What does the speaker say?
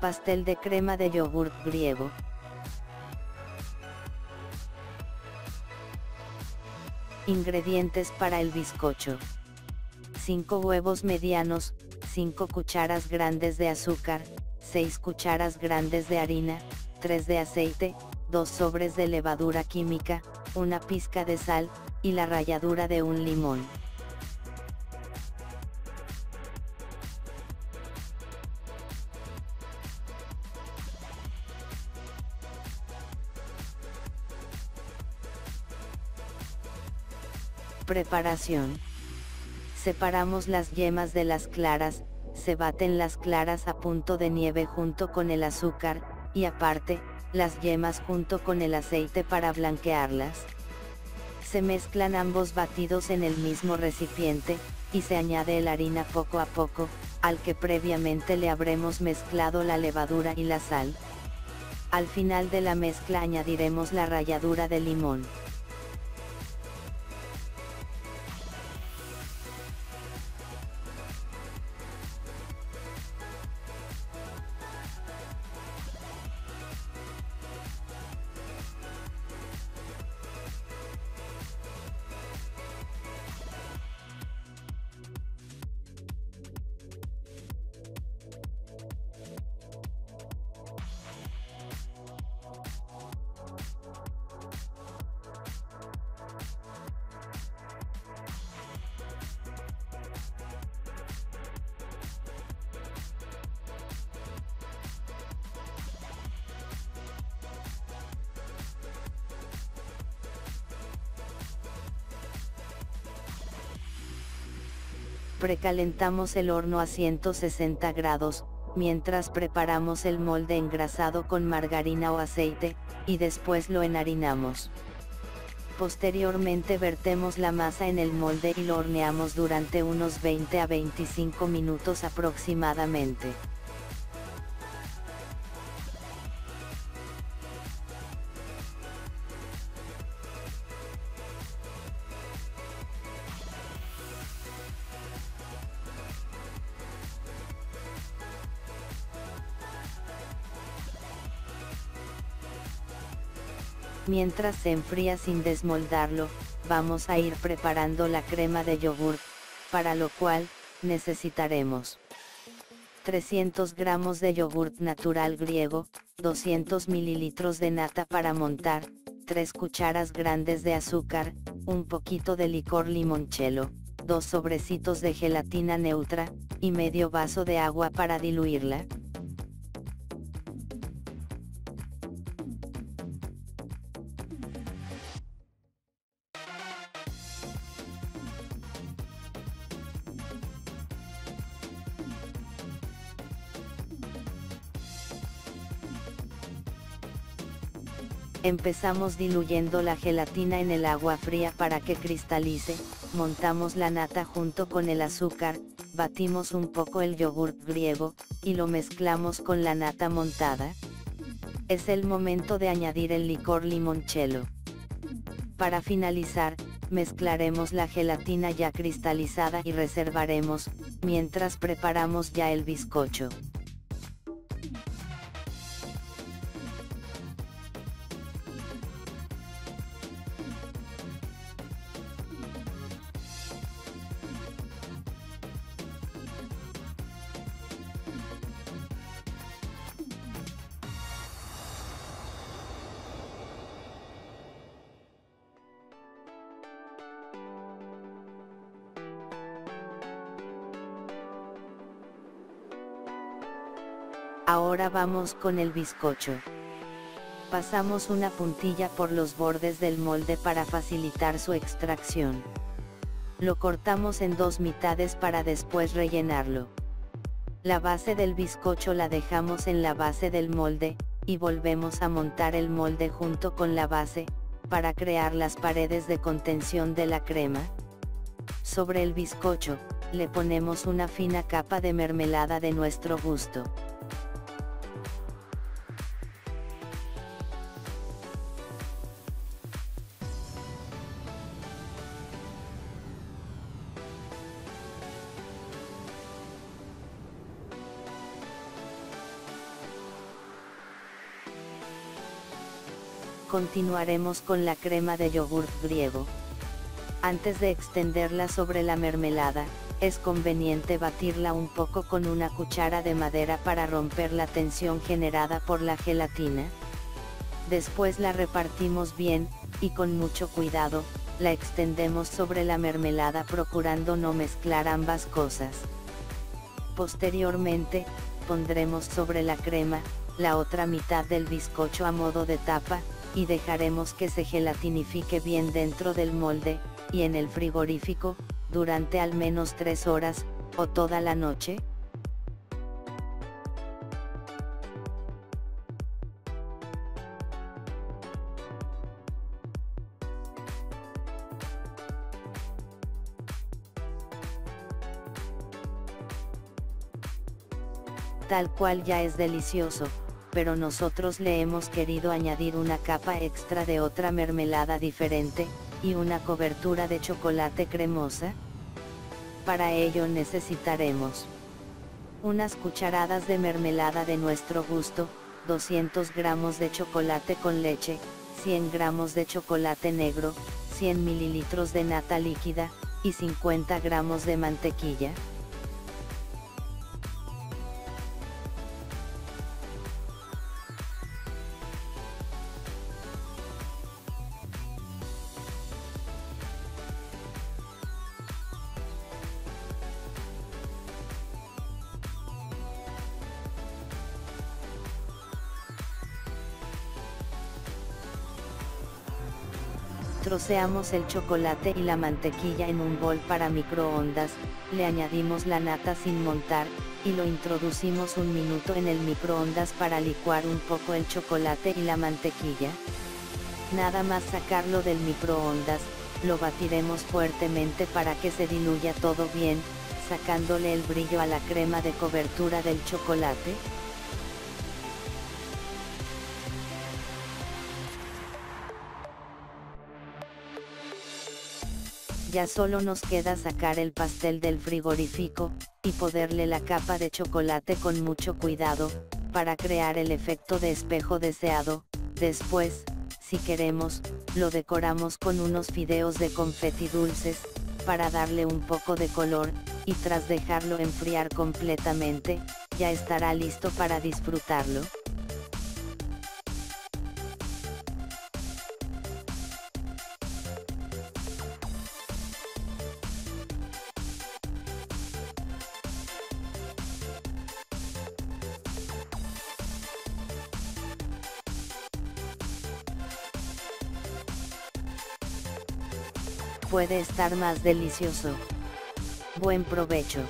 Pastel de crema de yogurt griego. Ingredientes para el bizcocho. 5 huevos medianos, 5 cucharas grandes de azúcar, 6 cucharas grandes de harina, 3 de aceite, 2 sobres de levadura química, una pizca de sal, y la ralladura de un limón. Preparación. Separamos las yemas de las claras, se baten las claras a punto de nieve junto con el azúcar, y aparte, las yemas junto con el aceite para blanquearlas. Se mezclan ambos batidos en el mismo recipiente, y se añade la harina poco a poco, al que previamente le habremos mezclado la levadura y la sal. Al final de la mezcla añadiremos la ralladura de limón. Precalentamos el horno a 160 grados, mientras preparamos el molde engrasado con margarina o aceite, y después lo enharinamos. Posteriormente vertemos la masa en el molde y lo horneamos durante unos 20 a 25 minutos aproximadamente. Mientras se enfría sin desmoldarlo, vamos a ir preparando la crema de yogur, para lo cual, necesitaremos 300 gramos de yogurt natural griego, 200 mililitros de nata para montar, 3 cucharas grandes de azúcar, un poquito de licor limoncello, 2 sobrecitos de gelatina neutra, y medio vaso de agua para diluirla, Empezamos diluyendo la gelatina en el agua fría para que cristalice, montamos la nata junto con el azúcar, batimos un poco el yogurt griego, y lo mezclamos con la nata montada. Es el momento de añadir el licor limoncello. Para finalizar, mezclaremos la gelatina ya cristalizada y reservaremos, mientras preparamos ya el bizcocho. Ahora vamos con el bizcocho. Pasamos una puntilla por los bordes del molde para facilitar su extracción. Lo cortamos en dos mitades para después rellenarlo. La base del bizcocho la dejamos en la base del molde, y volvemos a montar el molde junto con la base, para crear las paredes de contención de la crema. Sobre el bizcocho, le ponemos una fina capa de mermelada de nuestro gusto. Continuaremos con la crema de yogur griego. Antes de extenderla sobre la mermelada, es conveniente batirla un poco con una cuchara de madera para romper la tensión generada por la gelatina. Después la repartimos bien, y con mucho cuidado, la extendemos sobre la mermelada procurando no mezclar ambas cosas. Posteriormente, pondremos sobre la crema, la otra mitad del bizcocho a modo de tapa, y dejaremos que se gelatinifique bien dentro del molde, y en el frigorífico, durante al menos 3 horas, o toda la noche, tal cual ya es delicioso, pero nosotros le hemos querido añadir una capa extra de otra mermelada diferente, y una cobertura de chocolate cremosa. Para ello necesitaremos unas cucharadas de mermelada de nuestro gusto, 200 gramos de chocolate con leche, 100 gramos de chocolate negro, 100 mililitros de nata líquida, y 50 gramos de mantequilla. Troceamos el chocolate y la mantequilla en un bol para microondas, le añadimos la nata sin montar, y lo introducimos un minuto en el microondas para licuar un poco el chocolate y la mantequilla. Nada más sacarlo del microondas, lo batiremos fuertemente para que se diluya todo bien, sacándole el brillo a la crema de cobertura del chocolate. Ya solo nos queda sacar el pastel del frigorífico, y ponerle la capa de chocolate con mucho cuidado, para crear el efecto de espejo deseado, después, si queremos, lo decoramos con unos fideos de confeti dulces, para darle un poco de color, y tras dejarlo enfriar completamente, ya estará listo para disfrutarlo. Puede estar más delicioso. Buen provecho.